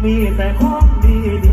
你在光里的